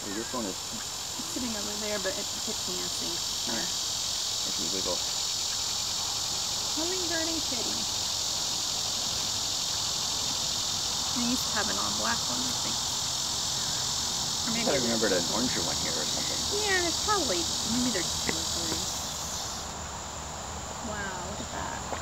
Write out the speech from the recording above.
So this one is it's sitting over there, but it's it can sink. It's There's a little hummingbird and kitty. I used to have an all black one, I think. Or maybe I remember an orange one here or something. Yeah, it's probably maybe there's two or three. Wow, look at that.